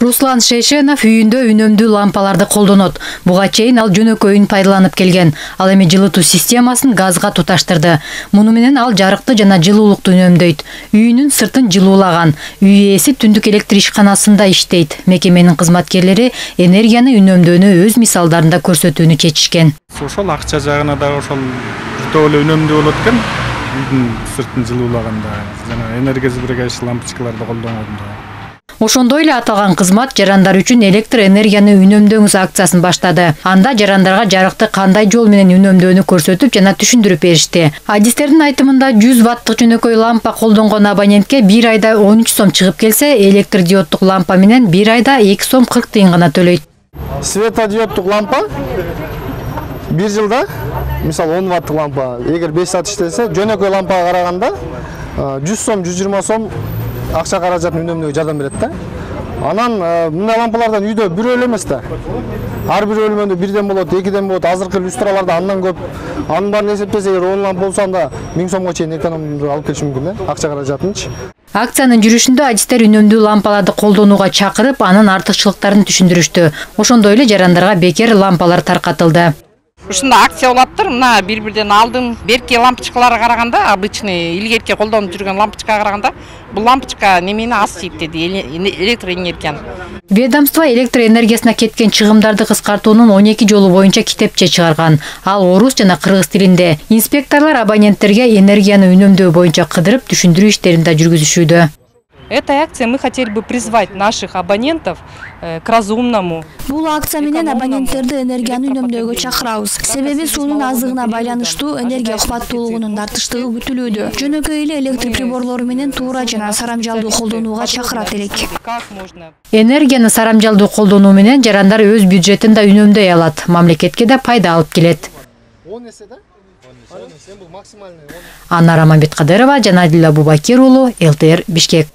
руслан шейшенов үйүндө үнөмдүү лампаларды колдонот. Буга чейин ал жөнөкөйүн пайдаланып келген. Ал эми жылытуу системасын газга туташтырды. Муну менен ал жарыкты жана жылуулукту үнөмдөйт. Үйүнүн сыртын жылуулаган. Үй ээси түндүк электр ишканасында иштейт. Мекеменин кызматкерлери энергияны үнөмдөөнү өз мисалдарында көрсөтүүнү чечишкен. Ошол акча жагына дагы ошол жүтө эле үнөмдүү болот экен. Үйдүн сыртын жылуулаганда жана энергия сберегательный лампочкаларды колдонгондо ошондой эле аталган кызмат жарандар үчүн электр энергияны үнөмдөңүз акциясын баштады. Анда жарандарга жарыкты кандай жол менен үнөмдөөнү көрсөтүп жана түшүндүрүп беришти. Адистердин айтымында жүз ваттык жөнөкөй лампа колдонгон абонентке бир айда он үч сом чыгып келсе электр диоддук лампа менен бир айда эки сом кырк тыйын гана төлөйт. Светодиоддук лампа? Бир жылда? Мисалы он ваттык лампа. Эгер беш саат иштесе жөнөкөй лампага караганда жүз сом жүз жыйырма сом акча каражатын үнөмдөөгө жардам берет да анан мындай лампалардан үйдө бирөө эле эмес да ар бир бөлмөдө бирден болот экиден болот азыркы люстраларда андан көп. Анын баарын эсептесек эгер он лампа болсо анда миң сомго чейин экономия алып келиши мүмкүн да акча каражатынчы акциянын жүрүшүндө адистер үнөмдүү лампаларды колдонууга чакырып анын артыкчылыктарын түшүндүрүштү. Ошондой эле жарандарга бекер лампалар таркатылды. Ушундай акция болуп атыптыр мына бири бирден алдың берки лампочкаларга караганда обычный илгерки колдонуп жүргөн лампочкага караганда бул лампочка немени аз жейт деди электр энергияны ведомство электр энергиясына кеткен чыгымдарды кыскартуунун он эки жолу боюнча китепче чыгарган ал орус жана кыргыз тилинде инспекторлор абоненттерге энергияны үнөмдөө боюнча кыдырып түшүндүрүү иштерин да жүргүзүшүүдө Этой акцией мы хотели бы призвать наших абонентов э, к разумному. Бул акция менен абоненттерди энергияны үнөмдөөгө чакырабыз. Себеби суунун аздыгына байланыштуу энергия кубаттуулугунун артыштыгы күтүлүүдө. Жөнөкөй эле электр приборлору менен туура жана сарамжалдуу колдонууга чакырат элек. Энергияны сарамжалдуу колдонуу менен жарандар өз бюджетин да үнөмдөй алат, мамлекетке да пайда алып келет. 10 эсе да? анара мамбеткадырова жана адил абубакир уулу лтр бишкек